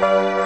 Música